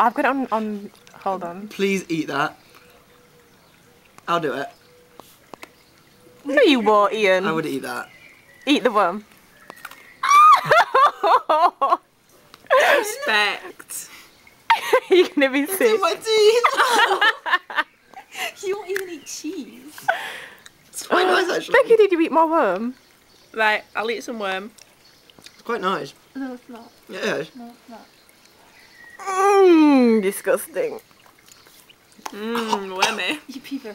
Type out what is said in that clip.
I've got it on, on hold on. Please eat that. I'll do it. No you won't, Ian. I would eat that. Eat the worm. Respect. You're gonna be sick. my teeth! You won't even eat cheese. it's quite nice actually. Becky, did you eat my worm? Right, I'll eat some worm. It's quite nice. No, it's not. Yeah, it is. No, it's not. Disgusting. Mmm, wormy. You people are